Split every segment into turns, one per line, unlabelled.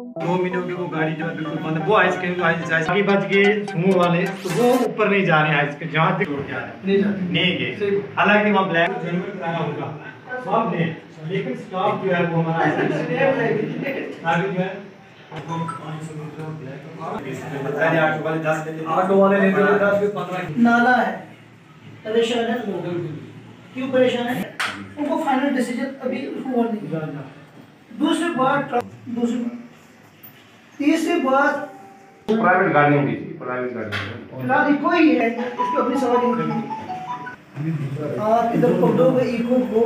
दो मिनट की वो गाड़ी जो है बिल्कुल बंद है। वो आइसक्रीम आगे बच गए सुमो वाले तो वो ऊपर नहीं जा रहे हैं आइसक्रीम जहाँ तक के रहे
नहीं जाते
नहीं गए। हालाँकि वहाँ ब्लैक जनरल कराना होगा। सबने। लेकिन स्टाफ जो है वो हमारा जो है।
ऑटो वाले नहीं चले दस के पंद्रह
नाला है। परेशान है लोग क्यों परेशान है? उनको फाइनल डिसीज़न अभी हुआ नहीं। दूसरी बात दूसरी तीसरी बात
प्राइवेट गाड़ियों की प्राइवेट गाड़ियों
फ़िलहाल इको ही है उसकी अपनी सवारी नहीं आप इधर पकड़ो में इको को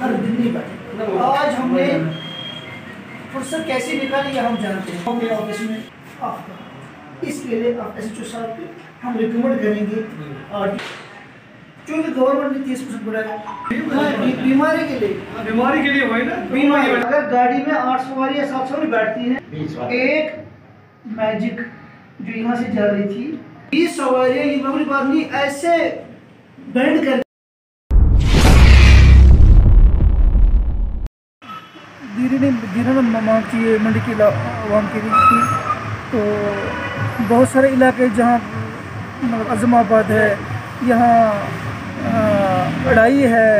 हर दिन नहीं बैठे आज हमने फुर्सत कैसे निकाली हम जानते हैं। मेरे ऑफ़िस में आपका इसके लिए आप एस एच ओ साहब को हम रिकमेंड करेंगे। और क्योंकि गवर्नमेंट ने तीस परसेंट बढ़ाया हाँ, बीमारी के लिए।
बीमारी के लिए। वही ना?
बीमारी अगर गाड़ी में आठ सवारी या सात सवारी बैठती है एक मैजिक जो यहाँ से जा रही थी बीस ये मामूली बात नहीं ऐसे बैंड कर धीरे ने धीरे ने मांग की है मंडी की आवाम के थी। तो बहुत सारे इलाके जहाँ मतलब अजमाबाद है यहाँ अ, अड़ाई है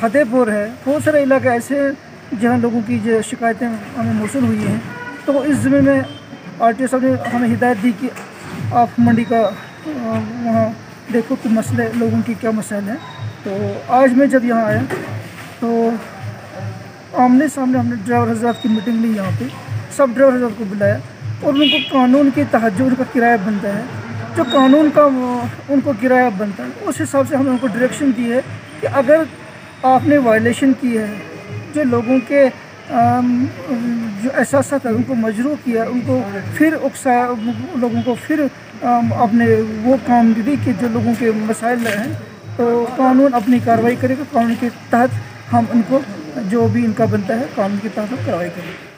फतेहपुर है बहुत सारे इलाके ऐसे जहाँ लोगों की जो शिकायतें हमें मौसू हुई हैं। तो इस ज़िम्मे में आर टी साहब ने हमें हिदायत दी कि आप मंडी का वहाँ देखो कि मसले लोगों की क्या मसाइल हैं। तो आज मैं जब यहाँ आया तो आमने सामने हमने ड्राइवर हजरात की मीटिंग ली यहाँ पे। सब ड्राइवर हजरात को बुलाया और उनको कानून के तहत जो उनका किराया बनता है। जो कानून का उनको किराया बनता है, उस हिसाब से हमने उनको डायरेक्शन दी है कि अगर आपने वायलेशन की है, जो लोगों के जो एहसास है, उनको मजरू किया, उनको फिर उकसाया लोगों को फिर अपने वो कामगिरी के जो लोगों के मसाइल हैं तो कानून अपनी कार्रवाई करेगा, कानून के तहत हम उनको, जो भी इनका बनता है, कानून के तहत हम कार्रवाई करेंगे।